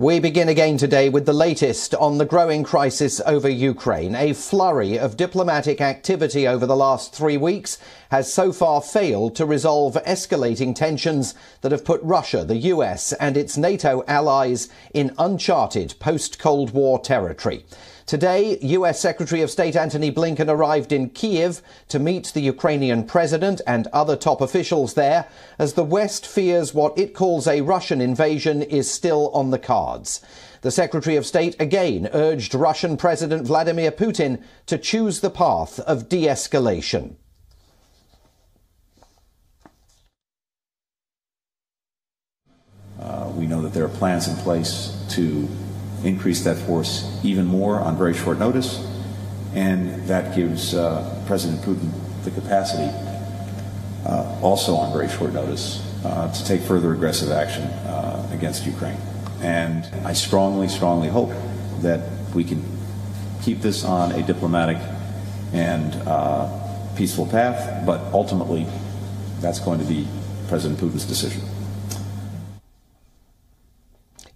We begin again today with the latest on the growing crisis over Ukraine. A flurry of diplomatic activity over the last three weeks has so far failed to resolve escalating tensions that have put Russia, the US, and its NATO allies in uncharted post Cold War territory. Today, US Secretary of State Antony Blinken arrived in Kiev to meet the Ukrainian president and other top officials there as the West fears what it calls a Russian invasion is still on the cards. The Secretary of State again urged Russian President Vladimir Putin to choose the path of de escalation. Uh, we know that there are plans in place to increase that force even more on very short notice, and that gives uh, President Putin the capacity, uh, also on very short notice, uh, to take further aggressive action uh, against Ukraine. And I strongly, strongly hope that we can keep this on a diplomatic and uh, peaceful path, but ultimately, that's going to be President Putin's decision.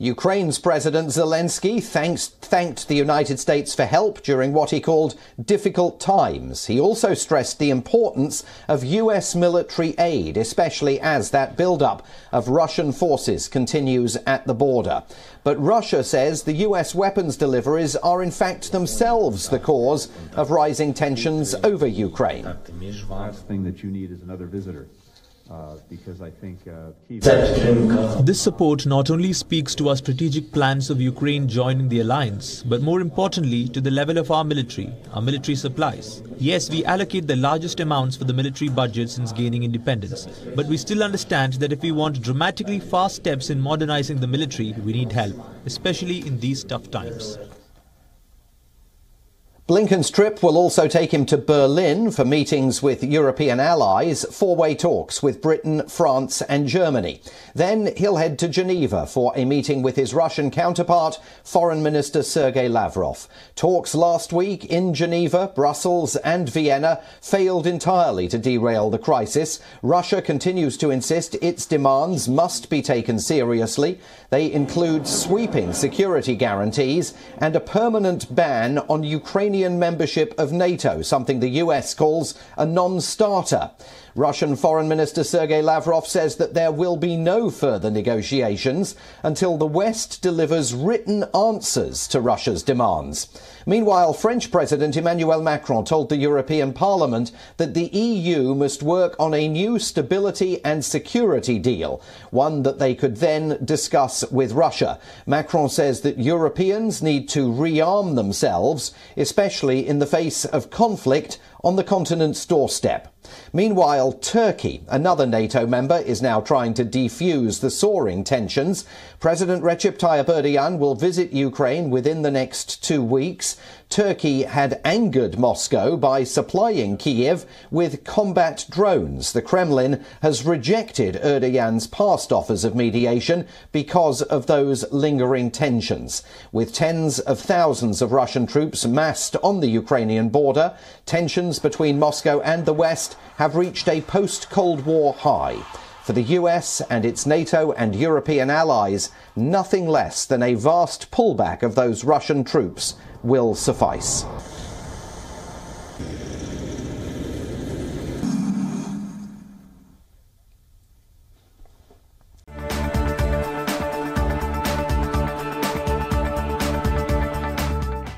Ukraine's President Zelensky thanks, thanked the United States for help during what he called difficult times. He also stressed the importance of US military aid, especially as that buildup of Russian forces continues at the border. But Russia says the US weapons deliveries are in fact themselves the cause of rising tensions over Ukraine. The last thing that you need is another visitor. Uh, because I think uh, this support not only speaks to our strategic plans of Ukraine joining the alliance, but more importantly to the level of our military, our military supplies. Yes, we allocate the largest amounts for the military budget since gaining independence, but we still understand that if we want dramatically fast steps in modernizing the military, we need help, especially in these tough times. Blinken's trip will also take him to Berlin for meetings with European allies, four-way talks with Britain, France and Germany. Then he'll head to Geneva for a meeting with his Russian counterpart, Foreign Minister Sergei Lavrov. Talks last week in Geneva, Brussels and Vienna failed entirely to derail the crisis. Russia continues to insist its demands must be taken seriously. They include sweeping security guarantees and a permanent ban on Ukrainian Ukrainian membership of NATO, something the US calls a non-starter. Russian Foreign Minister Sergei Lavrov says that there will be no further negotiations until the West delivers written answers to Russia's demands. Meanwhile, French President Emmanuel Macron told the European Parliament that the EU must work on a new stability and security deal, one that they could then discuss with Russia. Macron says that Europeans need to rearm themselves, especially in the face of conflict on the continent's doorstep. Meanwhile, Turkey, another NATO member, is now trying to defuse the soaring tensions. President Recep Tayyip Erdogan will visit Ukraine within the next two weeks. Turkey had angered Moscow by supplying Kiev with combat drones. The Kremlin has rejected Erdogan's past offers of mediation because of those lingering tensions. With tens of thousands of Russian troops massed on the Ukrainian border, between Moscow and the West have reached a post Cold War high. For the US and its NATO and European allies, nothing less than a vast pullback of those Russian troops will suffice.